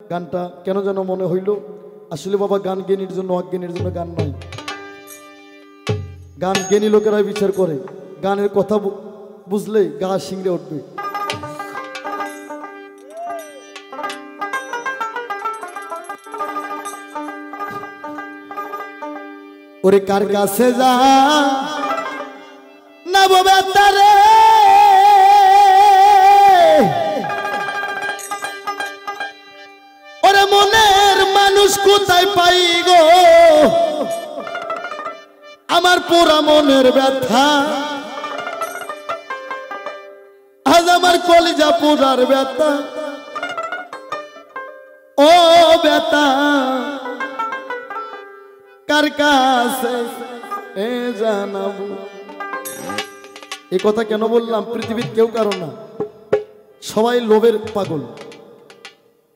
গানটা কেন যেন মনে হইল? আসলে বাবা গান জ্ঞানীর জন্য, অজ্ঞানীর জন্য গান নয়। গান জ্ঞানী লোকেরাই বিচার করে। গানের কথা বুঝলে গা শিংড়ে উঠবে। ওরে কার কাছে যা? নববেতারে ওরে মনের মানুষ কোথায় পাই গো? আমার পুরা মনের ব্যথা। আজ আমার কলিজা পুরার ব্যথা। ও ব্যথা। কার কাছে এ জানাব? এই কথা কেন বললাম? পৃথিবীর কেউ কারও না। সবাই লোভের পাগল।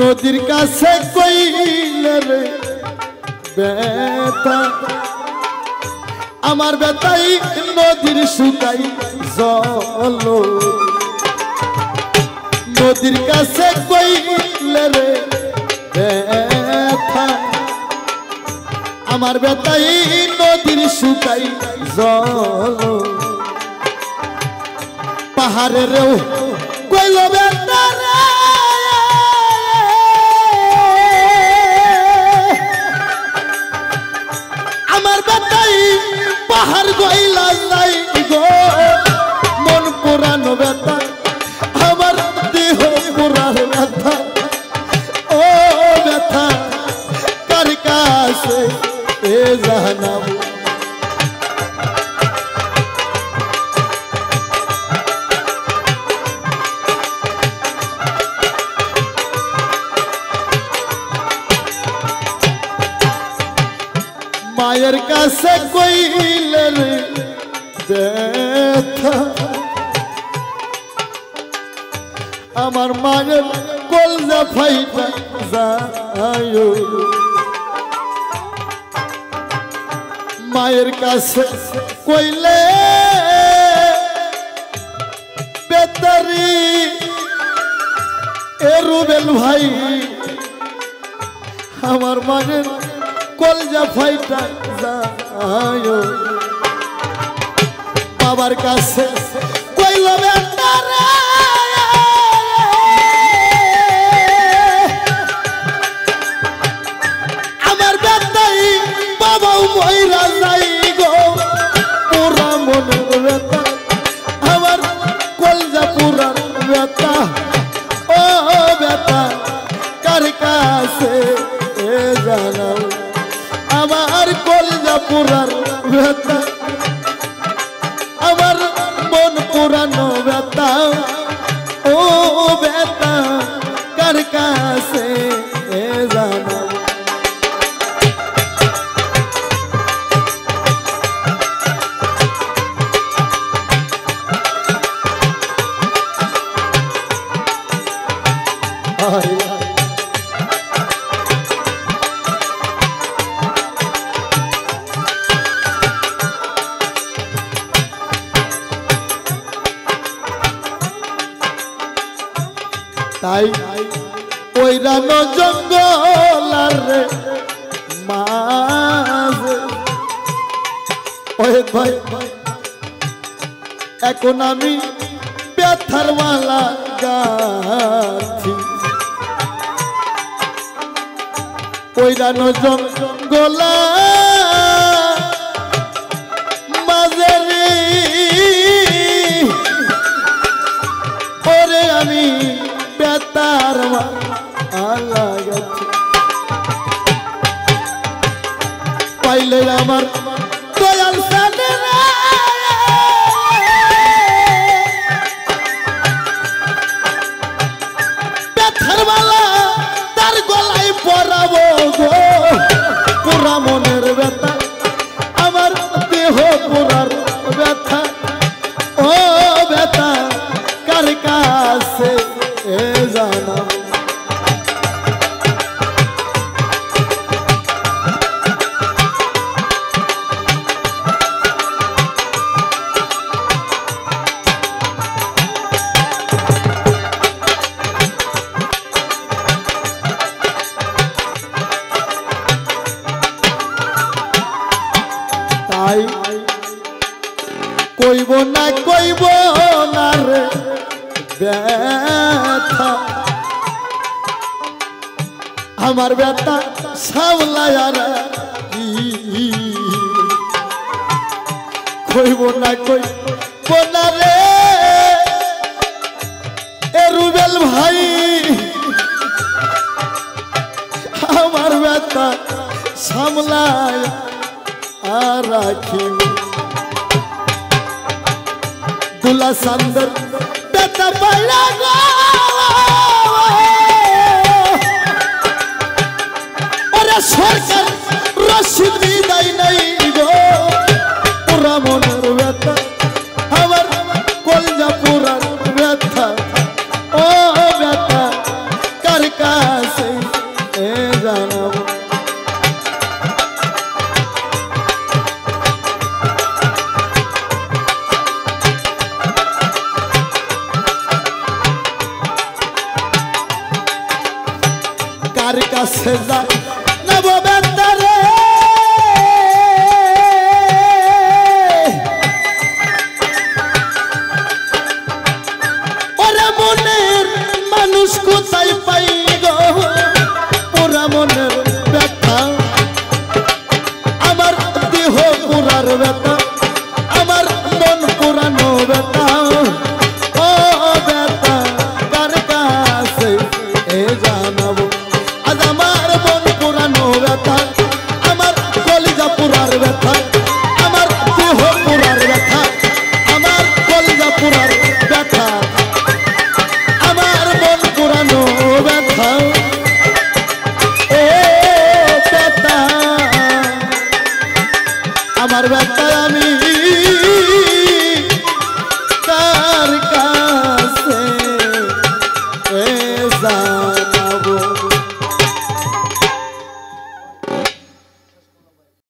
নদীর কাছে কইলে রে বেতা আমার বেতাই নদীর সুতাই জল। নদীর কাছে কইলে রে বেতা আমার বেতাই নদীর সুতাই জল। পাহাড়েরও কইল বেতারে কাছে এ জানাব মায়ের কাছে কইলে রে ব্যথা আমার মায়ের কলজা ফাইটা যায় মায়ের কাছে কইলে, বেতারি, এ রুবেল ভাই, আমার মায়ের কলজা ফাইটা যায় বাবার কাছে কইল বেটারে এ জানাও আমার কলজা পুরার ব্যথা তাই ওই রানো জঙ্গল রে ওই ভাই, এখন আমি ব্যথার মালা গাছি ওই রানো জঙ্গল আমি বেতার গেছে। আমার দয়াল কইব না কইব না রে ব্যথা। আমার ব্যথা সামলায়? কইব না কইব না রে এ রুবেল ভাই। আমার ব্যথা সামলায় আর রাখিব सम কার আমার ব্যথায় আমি